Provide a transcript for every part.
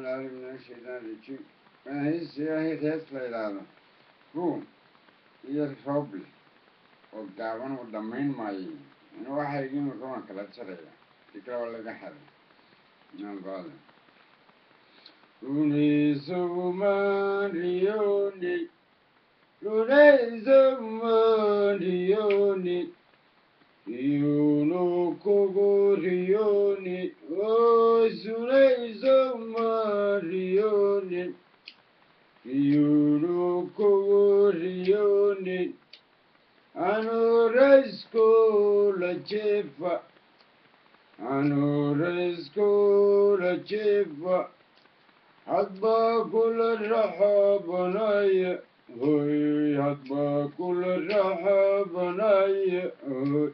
Bismillahirrahmanirrahim. Mahaysiyahi hees la yidhaahdo ruum iyo roble oo gaaban uu dhammayn maayo inuu waxaygiinu runa kala jaraya si kale waa laga xada nabada unisugumandiyoni lunaisugumandiyoni Sumarione Rune Sumarione Yuno Kogorione Oh Sune Sumarione Yuno Kogorione Anoresco la cefa Anoresco la cefa حبا كل الرحب ناي هوي حبا كل الرحب ناي هوي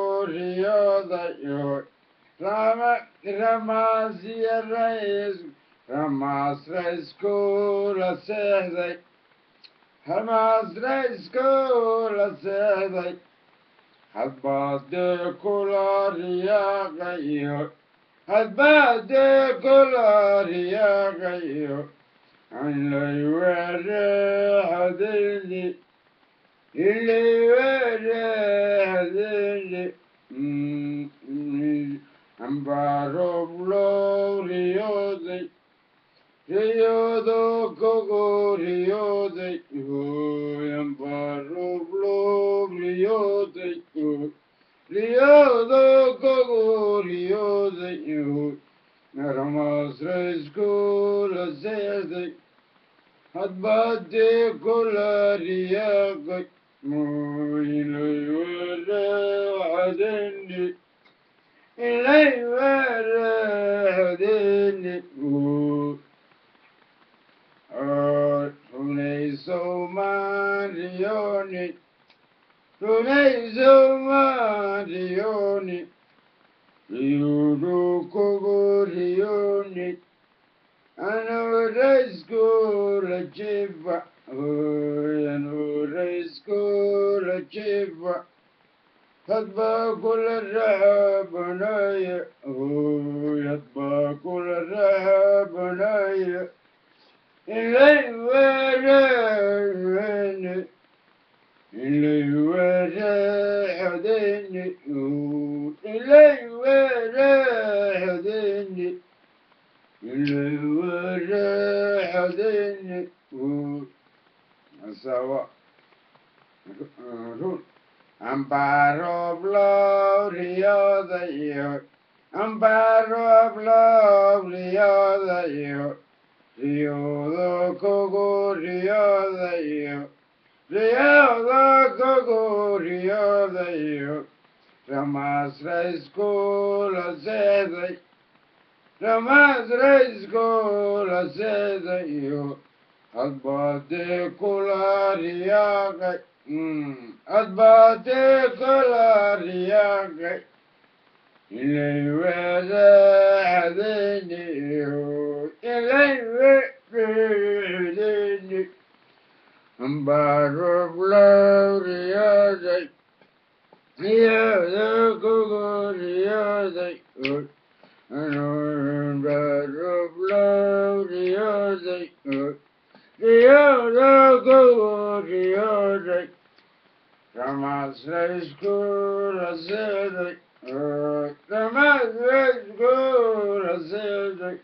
hoy. Rama Ramazia Reis. Ramas Reis Kula Sehzai. Hamas Reis Kula Sehzai. Habba de Kula Ria Gaio. البعد كل يا غير اللي يوري هذيني اللي يوري Amparo gloriosi, Riodo gloriosi, do gloriosi, Riodo gloriosi, Ramos resgulazesi, Adbate gloriagot, Moilu yore adendi, Gogo, Riodo, Ramas Rezgul, Zezdi, Hadbadi Gula, Riagak, Muilu, Adeni, Ilay, Adeni, Tune يطبع كل الرعب ناية يطبع كل الرعب ناية اللي وجع عيني اللي وجع عيني اللي وجع عيني اللي وجع عيني سواء Amparo of love, Rio the year. Amparo of love, Rio the year. The coco, Rio the year. Rio the coco, Rio the year. Ramasra school, I say the Ramasra school, I say the year. Akbar de Kula Riyagai. Kola Riagai Adbate Kola Riagai إلي وزادني إلي وزادني بارك الله رياضي يا ذاك رياضي رياضي كما سيشكر زادي كما يذكر سيدك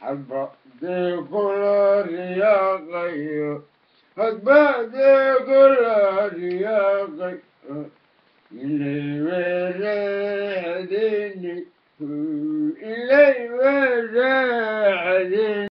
حبا دي كل رياقي حبا دي كل رياقي إلي ورادني إلي ورادني